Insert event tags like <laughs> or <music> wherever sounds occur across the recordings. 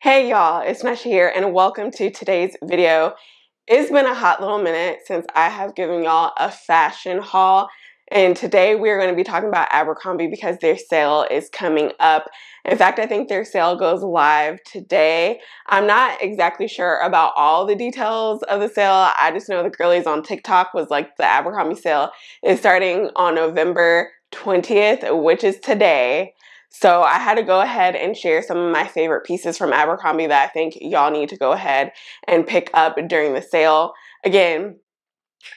Hey y'all, it's Nisha here and welcome to today's video. It's been a hot little minute since I have given y'all a fashion haul and today we're going to be talking about Abercrombie because their sale is coming up. In fact, I think their sale goes live today. I'm not exactly sure about all the details of the sale. I just know the girlies on TikTok was like the Abercrombie sale is starting on November 20th, which is today. So I had to go ahead and share some of my favorite pieces from Abercrombie that I think y'all need to go ahead and pick up during the sale. Again,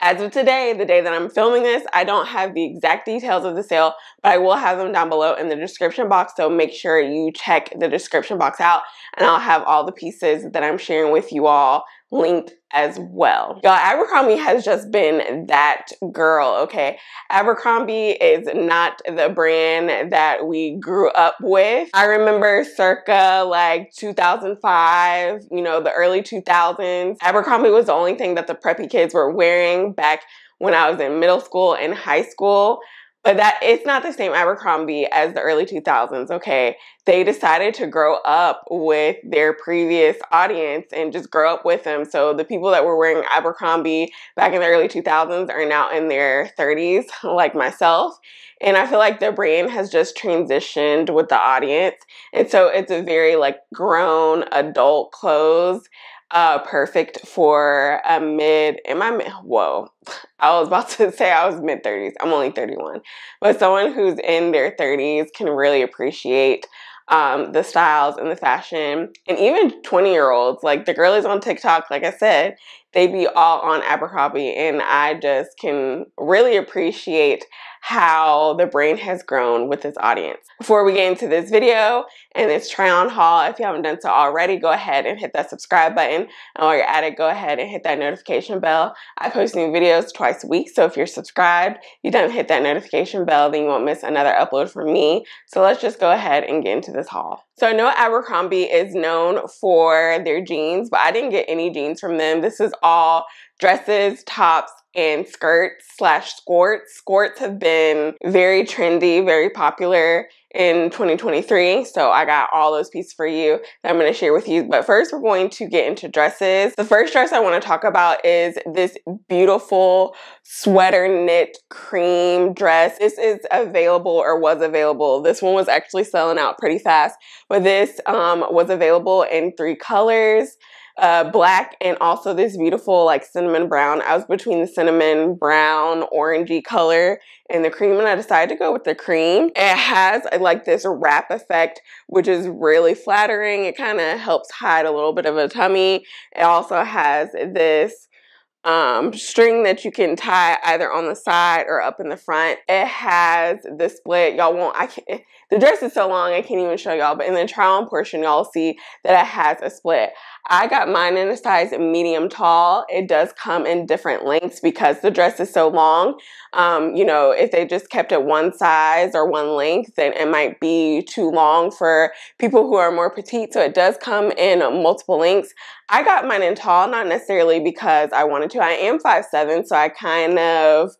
as of today, the day that I'm filming this, I don't have the exact details of the sale, but I will have them down below in the description box. So make sure you check the description box out and I'll have all the pieces that I'm sharing with you all linked as well. Y'all, Abercrombie has just been that girl, okay? Abercrombie is not the brand that we grew up with. I remember circa like 2005, you know, the early 2000s. Abercrombie was the only thing that the preppy kids were wearing back when I was in middle school and high school. But that it's not the same Abercrombie as the early 2000s, okay? They decided to grow up with their previous audience and just grow up with them. So the people that were wearing Abercrombie back in the early 2000s are now in their 30s, <laughs> like myself. And I feel like the brand has just transitioned with the audience. And so it's a very like grown adult clothes uh, perfect for a mid, am I mid, whoa, I was about <laughs> to say I was mid 30s. I'm only 31. But someone who's in their 30s can really appreciate um, the styles and the fashion. And even 20 year olds, like the girlies on TikTok, like I said, they be all on Abercrombie. And I just can really appreciate how the brain has grown with this audience. Before we get into this video and this try on haul, if you haven't done so already, go ahead and hit that subscribe button. And while you're at it, go ahead and hit that notification bell. I post new videos twice a week, so if you're subscribed, you don't hit that notification bell, then you won't miss another upload from me. So let's just go ahead and get into this haul. So I know Abercrombie is known for their jeans, but I didn't get any jeans from them. This is all dresses, tops, and skirts slash skorts. Skirts have been very trendy, very popular in 2023. So I got all those pieces for you that I'm going to share with you. But first, we're going to get into dresses. The first dress I want to talk about is this beautiful sweater knit cream dress. This is available or was available. This one was actually selling out pretty fast, but this um, was available in three colors uh, black and also this beautiful like cinnamon brown. I was between the cinnamon brown, orangey color and the cream and I decided to go with the cream. It has like this wrap effect which is really flattering. It kind of helps hide a little bit of a tummy. It also has this um, string that you can tie either on the side or up in the front. It has the split. Y'all won't, I can't, the dress is so long I can't even show y'all, but in the try on portion, y'all see that it has a split. I got mine in a size medium tall. It does come in different lengths because the dress is so long. Um, you know, if they just kept it one size or one length, then it might be too long for people who are more petite. So it does come in multiple lengths. I got mine in tall, not necessarily because I wanted to. I am 5'7", so I kind of,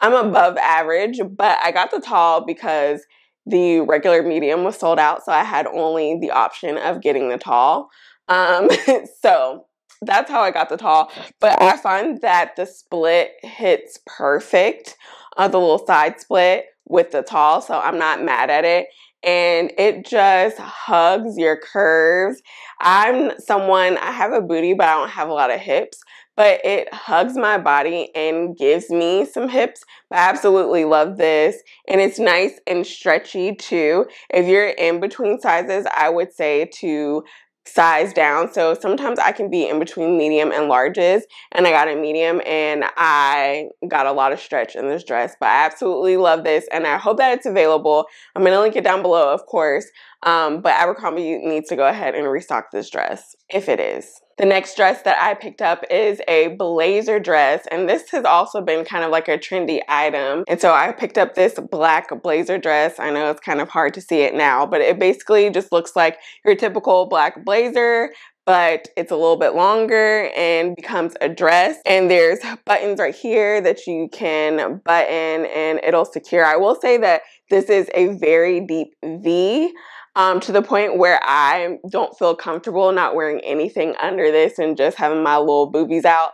I'm above average, but I got the tall because the regular medium was sold out. So I had only the option of getting the tall. Um, <laughs> so that's how I got the tall. But I find that the split hits perfect, uh, the little side split with the tall. So I'm not mad at it. And it just hugs your curves. I'm someone, I have a booty, but I don't have a lot of hips but it hugs my body and gives me some hips. I absolutely love this. And it's nice and stretchy too. If you're in between sizes, I would say to size down. So sometimes I can be in between medium and larges and I got a medium and I got a lot of stretch in this dress, but I absolutely love this and I hope that it's available. I'm going to link it down below, of course. Um, but Abercrombie needs to go ahead and restock this dress if it is. The next dress that I picked up is a blazer dress, and this has also been kind of like a trendy item. And so I picked up this black blazer dress. I know it's kind of hard to see it now, but it basically just looks like your typical black blazer, but it's a little bit longer and becomes a dress. And there's buttons right here that you can button and it'll secure. I will say that this is a very deep V um, to the point where I don't feel comfortable not wearing anything under this and just having my little boobies out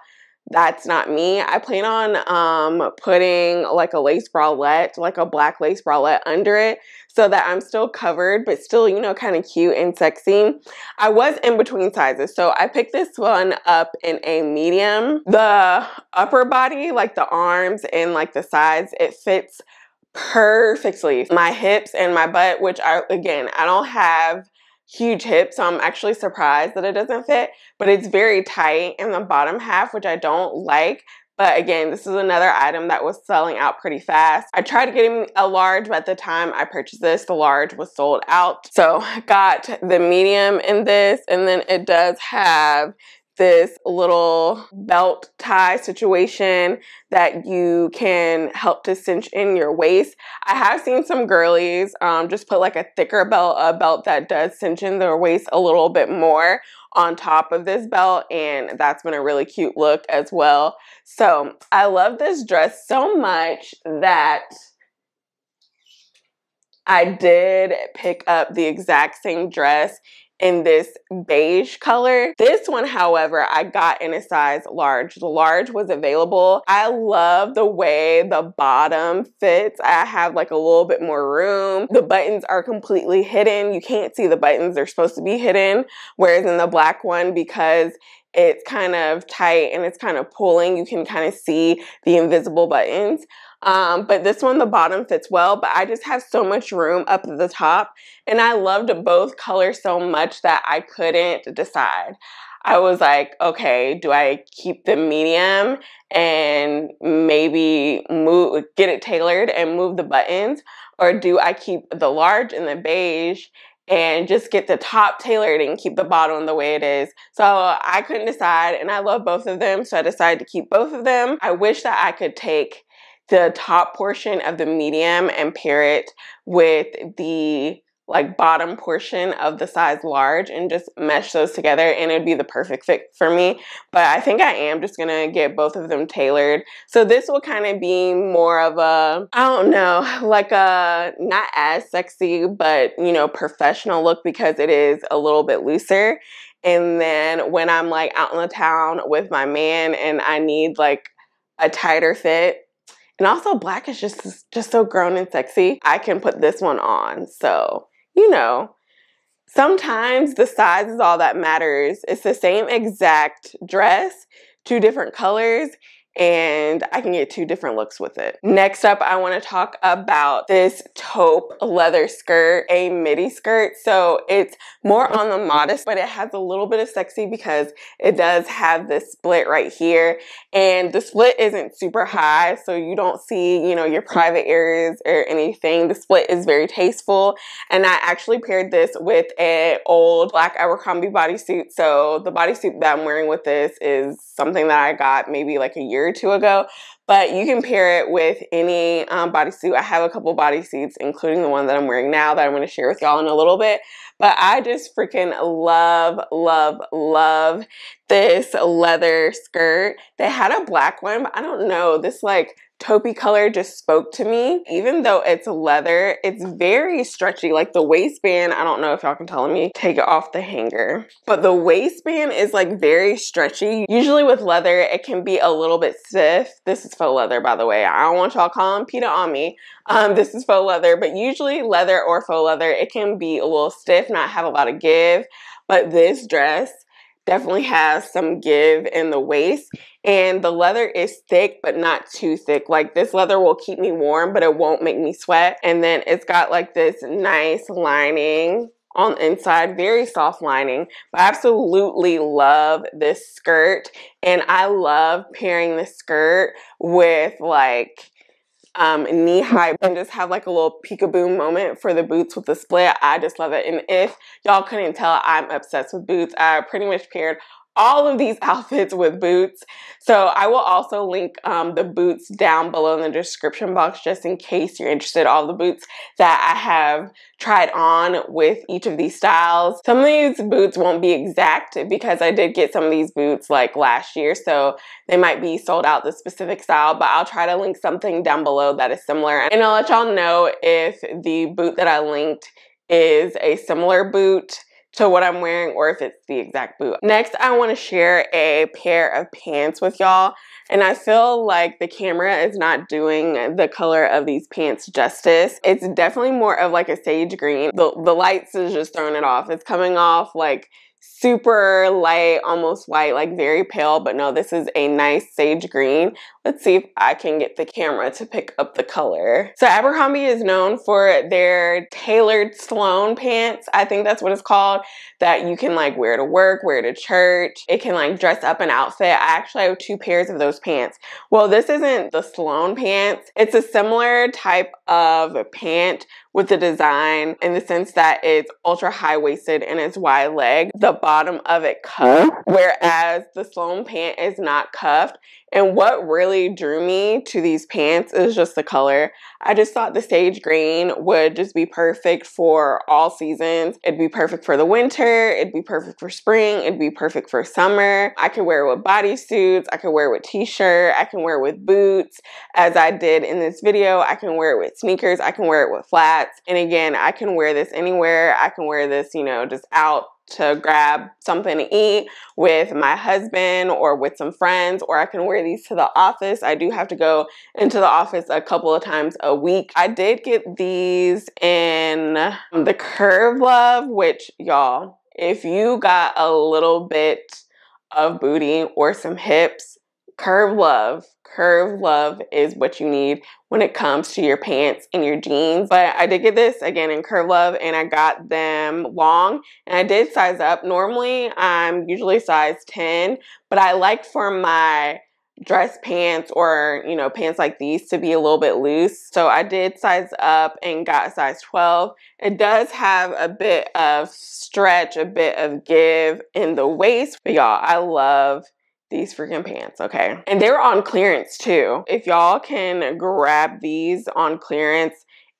that's not me. I plan on um, putting like a lace bralette, like a black lace bralette under it so that I'm still covered, but still, you know, kind of cute and sexy. I was in between sizes. So I picked this one up in a medium. The upper body, like the arms and like the sides, it fits perfectly. My hips and my butt, which I, again, I don't have huge hips, so I'm actually surprised that it doesn't fit, but it's very tight in the bottom half, which I don't like. But again, this is another item that was selling out pretty fast. I tried getting a large, but at the time I purchased this, the large was sold out. So <laughs> got the medium in this, and then it does have this little belt tie situation that you can help to cinch in your waist. I have seen some girlies um, just put like a thicker belt, a belt that does cinch in their waist a little bit more on top of this belt and that's been a really cute look as well. So I love this dress so much that I did pick up the exact same dress in this beige color. This one, however, I got in a size large. The large was available. I love the way the bottom fits. I have like a little bit more room. The buttons are completely hidden. You can't see the buttons. They're supposed to be hidden. Whereas in the black one, because it's kind of tight and it's kind of pulling, you can kind of see the invisible buttons. Um, but this one, the bottom fits well, but I just have so much room up at the top. And I loved both colors so much that I couldn't decide. I was like, okay, do I keep the medium and maybe move, get it tailored and move the buttons? Or do I keep the large and the beige and just get the top tailored and keep the bottom the way it is. So I couldn't decide and I love both of them. So I decided to keep both of them. I wish that I could take the top portion of the medium and pair it with the like bottom portion of the size large and just mesh those together and it'd be the perfect fit for me. But I think I am just gonna get both of them tailored. So this will kind of be more of a, I don't know, <laughs> like a not as sexy, but you know, professional look because it is a little bit looser. And then when I'm like out in the town with my man and I need like a tighter fit, and also black is just just so grown and sexy. I can put this one on. So, you know, sometimes the size is all that matters. It's the same exact dress, two different colors, and I can get two different looks with it. Next up, I wanna talk about this taupe leather skirt, a midi skirt. So it's more on the modest, but it has a little bit of sexy because it does have this split right here. And the split isn't super high, so you don't see, you know, your private areas or anything. The split is very tasteful. And I actually paired this with an old black Abercrombie bodysuit. So the bodysuit that I'm wearing with this is something that I got maybe like a year or two ago. But you can pair it with any um, bodysuit. I have a couple bodysuits, including the one that I'm wearing now that I'm going to share with y'all in a little bit. But I just freaking love, love, love this leather skirt. They had a black one, but I don't know. This like taupey color just spoke to me. Even though it's leather, it's very stretchy. Like the waistband, I don't know if y'all can tell me, take it off the hanger. But the waistband is like very stretchy. Usually with leather, it can be a little bit stiff. This is faux leather, by the way. I don't want y'all calling PETA on me. Um, this is faux leather, but usually leather or faux leather, it can be a little stiff, not have a lot of give. But this dress, definitely has some give in the waist and the leather is thick but not too thick. Like this leather will keep me warm but it won't make me sweat and then it's got like this nice lining on the inside very soft lining. But I absolutely love this skirt and I love pairing the skirt with like um, knee high and just have like a little peekaboo moment for the boots with the split. I just love it. And if y'all couldn't tell, I'm obsessed with boots. I pretty much paired all of these <laughs> outfits with boots. So I will also link um, the boots down below in the description box just in case you're interested. All the boots that I have tried on with each of these styles. Some of these boots won't be exact because I did get some of these boots like last year. So they might be sold out the specific style, but I'll try to link something down below that is similar. And I'll let y'all know if the boot that I linked is a similar boot to what I'm wearing or if it's the exact boot. Next, I want to share a pair of pants with y'all. And I feel like the camera is not doing the color of these pants justice. It's definitely more of like a sage green. The, the lights is just throwing it off. It's coming off like super light, almost white, like very pale, but no, this is a nice sage green. Let's see if I can get the camera to pick up the color. So Abercrombie is known for their tailored Sloan pants. I think that's what it's called, that you can like wear to work, wear to church. It can like dress up an outfit. I actually have two pairs of those pants. Well, this isn't the Sloan pants. It's a similar type of pant with the design in the sense that it's ultra high waisted and it's wide leg. The bottom of it cuffed, whereas the Sloan pant is not cuffed. And what really drew me to these pants is just the color. I just thought the sage green would just be perfect for all seasons. It'd be perfect for the winter, it'd be perfect for spring, it'd be perfect for summer. I could wear it with bodysuits, I could wear it with t-shirt, I can wear it with boots. As I did in this video, I can wear it with sneakers, I can wear it with flats. And again, I can wear this anywhere. I can wear this, you know, just out to grab something to eat with my husband or with some friends, or I can wear these to the office. I do have to go into the office a couple of times a week. I did get these in um, the Curve Love, which y'all, if you got a little bit of booty or some hips, Curve Love Curve Love is what you need when it comes to your pants and your jeans. But I did get this again in Curve Love and I got them long and I did size up. Normally I'm usually size 10, but I like for my dress pants or you know pants like these to be a little bit loose so I did size up and got size 12 it does have a bit of stretch a bit of give in the waist but y'all I love these freaking pants, okay? And they're on clearance too. If y'all can grab these on clearance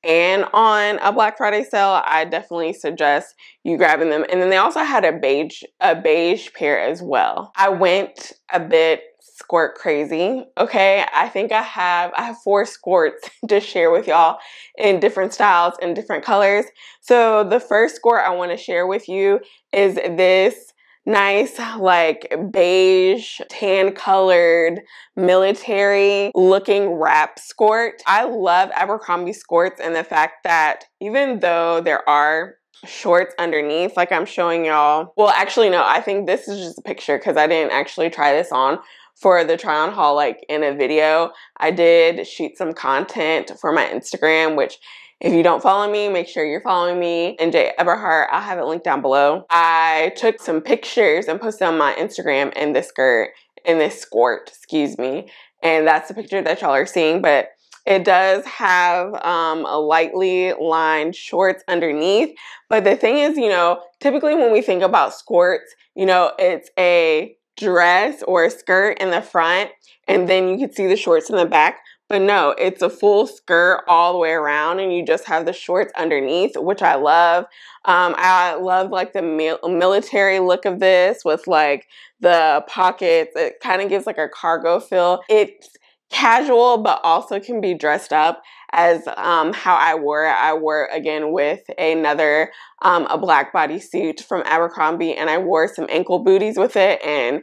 and on a Black Friday sale, I definitely suggest you grabbing them. And then they also had a beige a beige pair as well. I went a bit skort crazy. Okay, I think I have I have four skorts <laughs> to share with y'all in different styles and different colors. So the first skort I want to share with you is this nice like beige tan colored military looking wrap skirt. I love Abercrombie skirts and the fact that even though there are shorts underneath like I'm showing y'all. Well, actually no, I think this is just a picture because I didn't actually try this on for the try on haul like in a video. I did shoot some content for my Instagram which if you don't follow me, make sure you're following me. NJ Eberhart, I'll have it linked down below. I took some pictures and posted on my Instagram in this skirt, in this skirt, excuse me. And that's the picture that y'all are seeing, but it does have um, a lightly lined shorts underneath. But the thing is, you know, typically when we think about skirts, you know, it's a dress or a skirt in the front, and then you can see the shorts in the back. But no, it's a full skirt all the way around and you just have the shorts underneath, which I love. Um, I love like the mil military look of this with like the pockets. It kind of gives like a cargo feel. It's casual, but also can be dressed up as um, how I wore it. I wore it again with another, um, a black bodysuit from Abercrombie and I wore some ankle booties with it and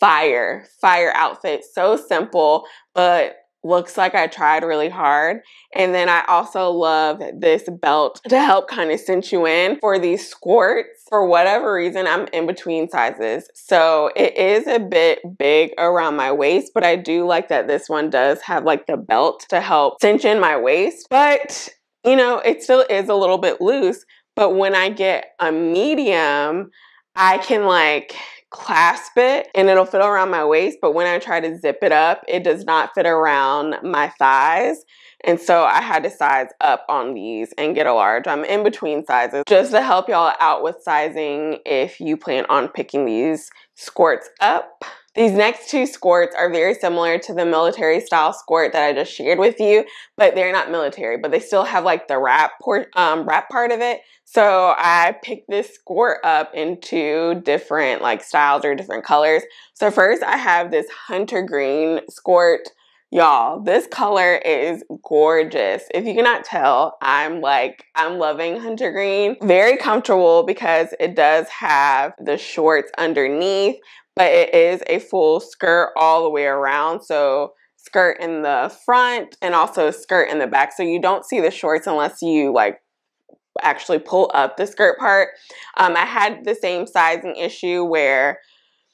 fire, fire outfit. So simple, but looks like I tried really hard. And then I also love this belt <laughs> to help kind of cinch you in for these skirts. For whatever reason, I'm in between sizes. So it is a bit big around my waist, but I do like that this one does have like the belt to help cinch in my waist. But, you know, it still is a little bit loose. But when I get a medium, I can like clasp it and it'll fit around my waist, but when I try to zip it up, it does not fit around my thighs. And so I had to size up on these and get a large. I'm in between sizes just to help y'all out with sizing if you plan on picking these skirts up. These next two skirts are very similar to the military style skirt that I just shared with you, but they're not military, but they still have like the wrap, port, um, wrap part of it. So I picked this skirt up into different like styles or different colors. So first I have this hunter green skirt Y'all, this color is gorgeous. If you cannot tell, I'm like, I'm loving hunter green. Very comfortable because it does have the shorts underneath, but it is a full skirt all the way around. So skirt in the front and also skirt in the back. So you don't see the shorts unless you like actually pull up the skirt part. Um, I had the same sizing issue where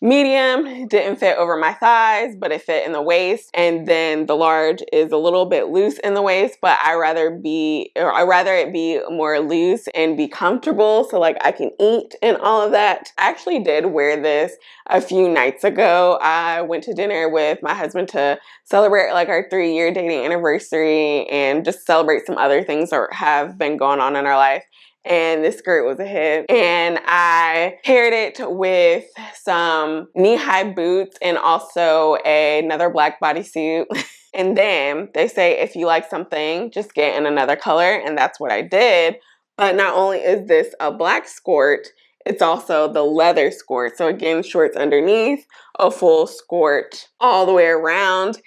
Medium didn't fit over my thighs, but it fit in the waist. And then the large is a little bit loose in the waist, but I rather be, or I rather it be more loose and be comfortable so like I can eat and all of that. I actually did wear this a few nights ago. I went to dinner with my husband to celebrate like our three year dating anniversary and just celebrate some other things that have been going on in our life and this skirt was a hit. And I paired it with some knee-high boots and also a, another black bodysuit. <laughs> and then they say if you like something, just get in another color, and that's what I did. But not only is this a black skirt, it's also the leather skirt. So again, shorts underneath, a full skirt all the way around.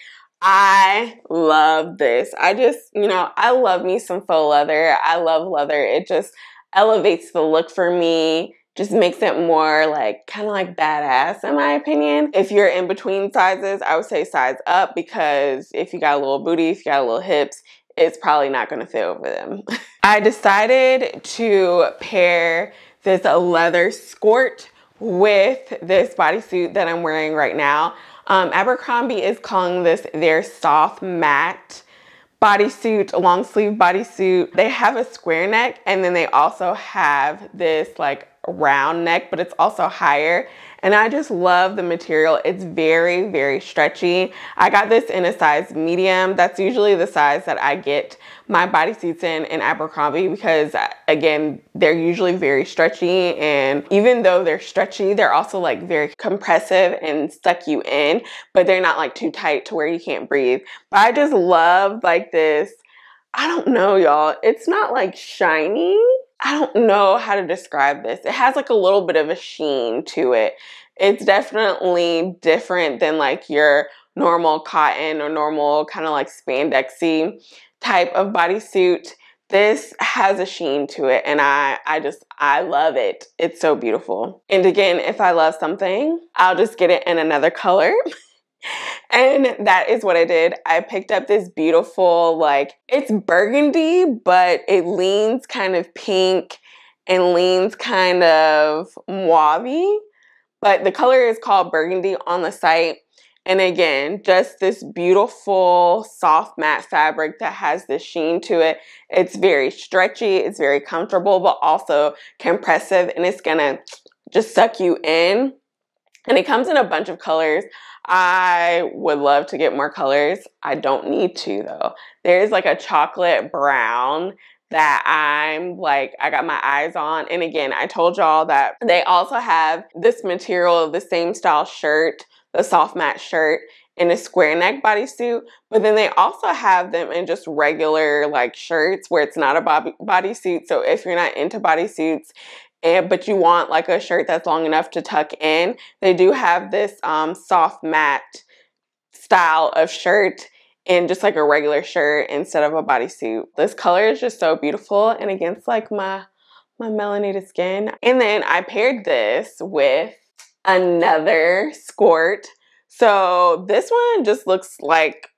I love this. I just, you know, I love me some faux leather. I love leather. It just elevates the look for me, just makes it more like kind of like badass in my opinion. If you're in between sizes, I would say size up because if you got a little booty, if you got a little hips, it's probably not to fit over them. <laughs> I decided to pair this leather skirt with this bodysuit that I'm wearing right now. Um, Abercrombie is calling this their soft matte bodysuit, long sleeve bodysuit. They have a square neck and then they also have this like round neck, but it's also higher. And I just love the material. It's very, very stretchy. I got this in a size medium. That's usually the size that I get my bodysuits in in Abercrombie because uh, again, they're usually very stretchy. And even though they're stretchy, they're also like very compressive and suck you in, but they're not like too tight to where you can't breathe. But I just love like this, I don't know y'all, it's not like shiny I don't know how to describe this. It has like a little bit of a sheen to it. It's definitely different than like your normal cotton or normal kind of like spandexy type of bodysuit. This has a sheen to it and I I just I love it. It's so beautiful. And again, if I love something, I'll just get it in another color. <laughs> and that is what I did. I picked up this beautiful, like, it's burgundy, but it leans kind of pink and leans kind of mauve But the color is called burgundy on the site. And again, just this beautiful soft matte fabric that has this sheen to it. It's very stretchy, it's very comfortable, but also compressive, and it's gonna just suck you in. And it comes in a bunch of colors. I would love to get more colors. I don't need to though. There's like a chocolate brown that I'm like, I got my eyes on. And again, I told y'all that they also have this material, of the same style shirt, the soft matte shirt in a square neck bodysuit, but then they also have them in just regular like shirts where it's not a body bodysuit. So if you're not into bodysuits and but you want like a shirt that's long enough to tuck in, they do have this um, soft matte style of shirt in just like a regular shirt instead of a bodysuit. This color is just so beautiful and against like my my melanated skin. And then I paired this with another skirt. So this one just looks like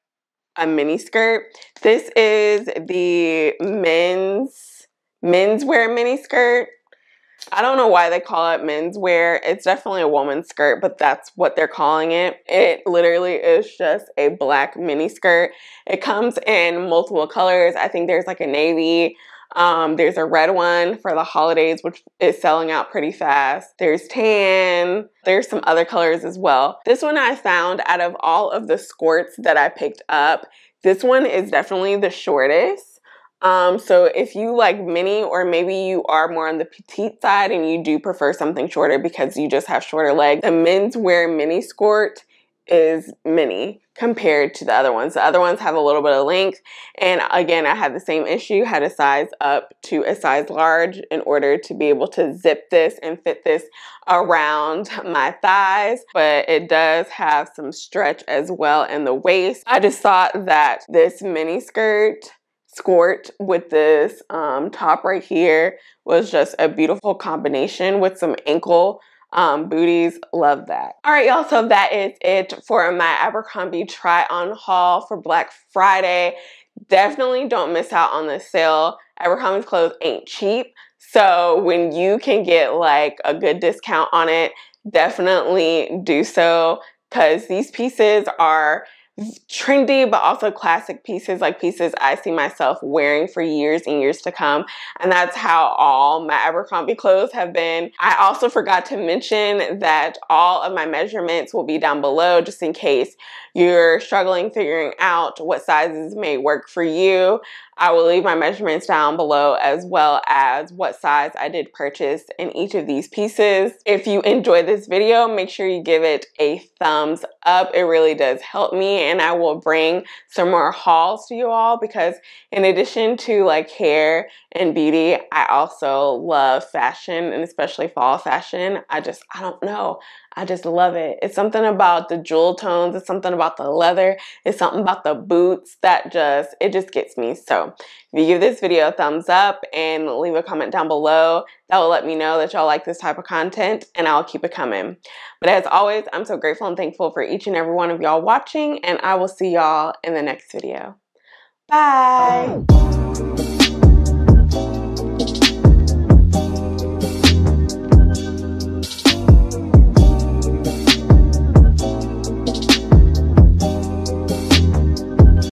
a mini skirt. This is the men's menswear mini skirt. I don't know why they call it menswear. It's definitely a woman's skirt, but that's what they're calling it. It literally is just a black mini skirt. It comes in multiple colors. I think there's like a navy, Um, there's a red one for the holidays, which is selling out pretty fast. There's tan. There's some other colors as well. This one I found out of all of the skirts that I picked up, this one is definitely the shortest. Um, so if you like mini or maybe you are more on the petite side and you do prefer something shorter because you just have shorter legs, the menswear mini skirt is mini compared to the other ones. The other ones have a little bit of length. And again, I had the same issue, had a size up to a size large in order to be able to zip this and fit this around my thighs. But it does have some stretch as well in the waist. I just thought that this mini skirt skirt with this um, top right here was just a beautiful combination with some ankle um, booties. Love that. All right, y'all. So that is it for my Abercrombie try on haul for Black Friday. Definitely don't miss out on the sale. Abercrombie's clothes ain't cheap. So when you can get like a good discount on it, definitely do so because these pieces are trendy but also classic pieces like pieces I see myself wearing for years and years to come and that's how all my Abercrombie clothes have been. I also forgot to mention that all of my measurements will be down below just in case you're struggling figuring out what sizes may work for you. I will leave my measurements down below as well as what size I did purchase in each of these pieces. If you enjoyed this video, make sure you give it a thumbs up. It really does help me and I will bring some more hauls to you all because in addition to like hair and beauty, I also love fashion and especially fall fashion. I just, I don't know. I just love it. It's something about the jewel tones. It's something about the leather. It's something about the boots that just, it just gets me. So if you give this video a thumbs up and leave a comment down below, that will let me know that y'all like this type of content and I'll keep it coming. But as always, I'm so grateful and thankful for each and every one of y'all watching and I will see y'all in the next video. Bye.